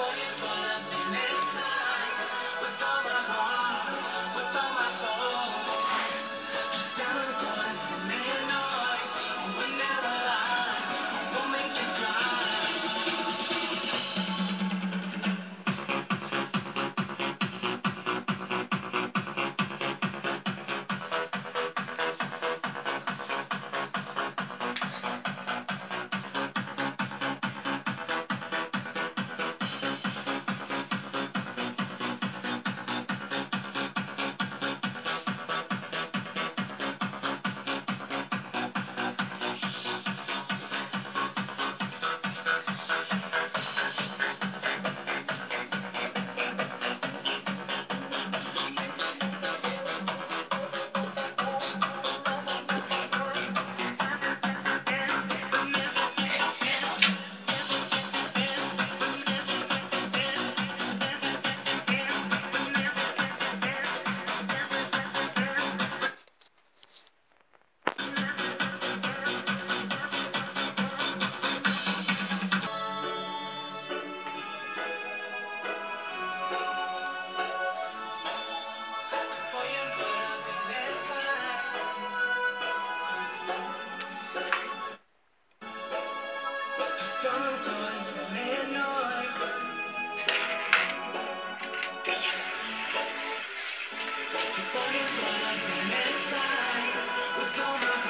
for your love. It's only so. What's going on?